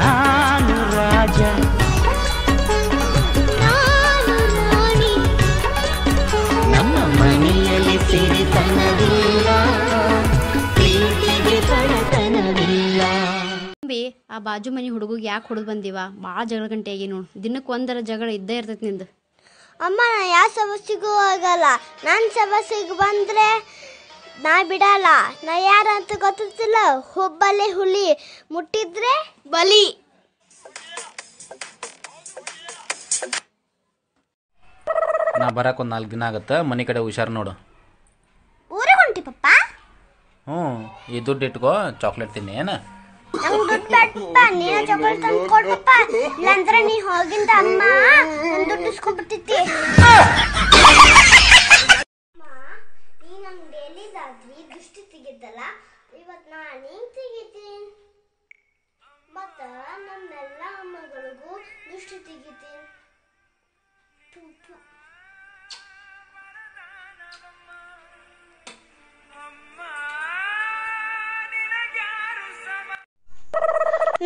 ನಾನು ರಾಜ. ನಾನು ರಾಣಿ. ನಮ್ಮ ಮನೆಯಲ್ಲಿ ಸಿರಿತನವಿಲ್ಲ ಪ್ರೀತಿಗೆ ಬಡತನವಿಲ್ಲ. ಬಿ ಆ ಬಾಜು ಮನೆ ಹುಡುಗಿಗೆ ಯಾಕೆ ಹೊಡೆದು ಬಂದಿವ? ಭಾಳ ಜಗಳ ಗಂಟೆ ಆಗಿ ನೋಡು. ದಿನಕ್ಕೆ ಒಂದರ ಜಗಳ ಇದ್ದೇ ಇರ್ತೈತಿ ನಿಂದು. ಅಮ್ಮ ನಾ ಯಾವ ಸಮಸ್ಯೆಗೂ ಆಗಲ್ಲ ನನ್ನ ಸಮಸ್ಯೆಗೆ ಬಂದ್ರೆ ನಾ ಬಿಡಲ್ಲ. ನಾ ಯಾರಂತ ಗೊತ್ತಿಲ್ಲ ಹುಬ್ಬಲ್ಲಿ ಹುಲಿ ಮುಟ್ಟಿದ್ರೆ ಬಲಿ. ನಾ ಬರಕ್ಕೆ ಒಂದು ನಾಲ್ಕು ದಿನ ಆಗತ್ತೆ. ಮನೆ ಕಡೆ ಹುಷಾರು ನೋಡು. ಊರಿಗೆ ಹೊಂಟಿ ಪಪ್ಪ ಹ್ಞೂ ಈ ದುಡ್ಡು ಇಟ್ಕೋ ಚಾಕ್ಲೇಟ್ ತಿನ್ನಿ ಏನ? ನಂಗೆ ದುಡ್ಡು ಬೇಡಪ್ಪ. ನೀನು ಚಾಕ್ಲೇಟ್ ತಂದು ಕೊಡಪ್ಪ ಇಲ್ಲಾಂದ್ರೆ ನೀ ಹೋಗಿಂದ ಅಮ್ಮ ನನ್ನ ದುಡ್ಡು ಇಸ್ಕೊಂಡ್ಬಿಡ್ತೈತಿ ನೀ ನಂಗೆ ಡೈಲಿ ರಾತ್ರಿ ದೃಷ್ಟಿ ತೆಗಿದ್ದಲ್ಲ ಇವತ್ತು ನಾನು ಹಿಂಗೆ ತೆಗಿತೀನಿ ಮತ್ತ ನಮ್ಮೆಲ್ಲ ಅಮ್ಮಗಳಿಗೂ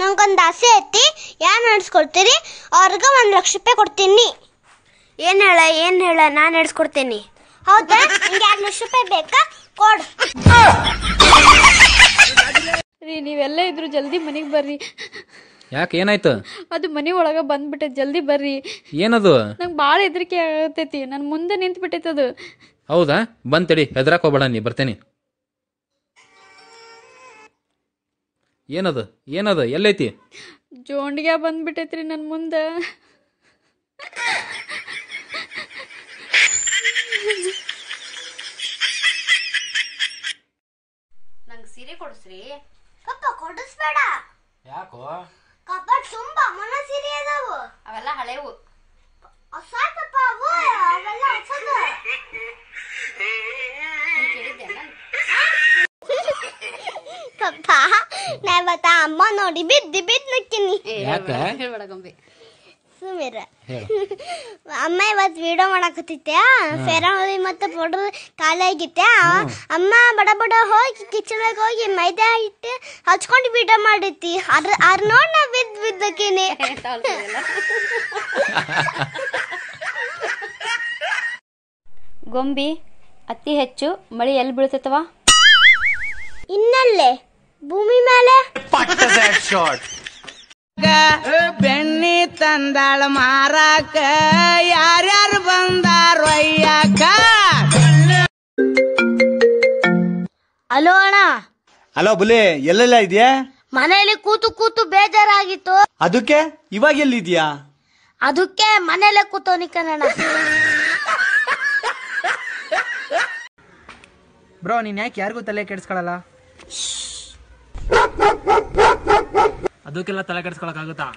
ನಂಗೊಂದು ಆಸೆ ಐತಿ. ಯಾರು ನಡೆಸ್ಕೊಡ್ತೀರಿ? ಅವ್ರಿಗೆ ಒಂದು ಲಕ್ಷ ರೂಪಾಯಿ ಕೊಡ್ತೀನಿ. ಏನು ಹೇಳ ಏನು ಹೇಳ, ನಾನು ನಡೆಸ್ಕೊಡ್ತೀನಿ. ಹೌದಾ? ನಿಂಗೆ ಎರಡು ಲಕ್ಷ ರೂಪಾಯಿ ಬೇಕಾ? ಕೊಡು. ರೀ, ನೀವೆಲ್ಲ ಇದ್ರು ಜಲ್ದಿ ಮನೆಗೆ ಬರ್ರಿ. ಯಾಕೆ ಏನಾಯ್ತು? ಅದು ಮನೆ ಒಳಗ ಬಂದ್ಬಿಟ್ಟೆ. ಜಲ್ದಿ ಬರ್ರಿ. ಏನದು? ನಂಗೆ ಭಾಳ ಹೆದರಿಕೆ ಆಗತೈತಿ. ನನ್ನ ಮುಂದೆ ನಿಂತು ಬಿಟ್ಟೈತೆ ಅದು. ಹೌದಾ? ಬಂದ್ ತಡಿ ಹೆದರಾಕ್ ಹೋಗ್ಬೇಡ ನೀ ಬರ್ತೇನೆ. ಏನದು? ಏನದು? ಎಲ್ಲೈತಿ? ಜೋಂಡಿಗೆ ಬಂದ್ಬಿಟ್ಟೈತ್ರಿ ನನ್ನ ಮುಂದೆ. ನಂಗೆ ಸೀರೆ ಕೊಡಿಸ್ರಿ. ಪಪ್ಪ ಕೊಡಿಸ್ಬೇಡ. ಯಾಕೋ ಕಬಾಡ್ ತುಂಬಾ ಮನ ಸೀರೆ ಅದಾವು ಅವೆಲ್ಲ ಹಳೆವು. ಹೊಸದಪ್ಪ ಅವು ಅವೆಲ್ಲ ಹೊಸದು ಪಪ್ಪ ನಾ ಇವತ್ತ ಅಮ್ಮ ನೋಡಿ ಬಿದ್ದು ಬಿದ್ದು ನಕ್ಕಿನಿ ಯಾಕೆ? ಹೇಳ್ಬೇಡ ಗೊಂಬೆ ಸುಮೀರ. ಅಮ್ಮ ಇವತ್ತು ವಿಡಿಯೋ ಮಾಡಕತ್ತಿತ್ತೆ ಫೇರ್ ಹೋಗಿ ಮತ್ತೆ ಪೌಡರ್ ಖಾಲಿ ಆಗಿತ್ತೆ ಅಮ್ಮ ಬಡ ಬಡ ಹೋಗಿ ಕಿಚನ್ ಹೋಗಿ ಮೈದಾ ಇಟ್ಟು ಹಚ್ಕೊಂಡು ವಿಡಿಯೋ ಮಾಡಿತ್ತಿ. ಅದ್ರ ಅದ್ರ ನೋಡಿ ನಾ ಬಿದ್ದು ಬಿದ್ದಕ್ಕೇನೆ ಗೊಂಬಿ ಅತಿ ಹೆಚ್ಚು ಮಳೆ ಎಲ್ಲಿ ಬೀಳ್ತೈತವ ಇನ್ನಲ್ಲೇ ಭೂಮಿ ಮೇಲೆ. ಬೆಣ್ಣಿ ತಂದಾಳ ಮಾರಾಕ. ಯಾರ್ಯಾರು ಬಂದಾರ ಒಯ್ಯಾಕ ಅಲೋ ಅಣ್ಣ. ಹಲೋ ಬುಲೆ ಎಲ್ಲೆಲ್ಲ ಇದೆಯಾ? ಮನೆಯಲ್ಲಿ ಕೂತು ಕೂತು ಬೇಜಾರಾಗಿತ್ತು. ಅದಕ್ಕೆ? ಇವಾಗ ಎಲ್ಲಿದ್ಯಾ? ಅದಕ್ಕೆ ಮನೆಯಲ್ಲೇ ಕೂತೋನಿ ಕಣಣ್ಣ ಬ್ರೋ ನೀನ್ ಯಾಕೆ ಯಾರಿಗೂ ತಲೆ ಕೆಡಿಸ್ಕೊಳಲ್ಲ? ಅದಕ್ಕೆಲ್ಲ ತಲೆ ಕೆಡಿಸ್ಕೊಳಕ್ಕಾಗುತ್ತಾ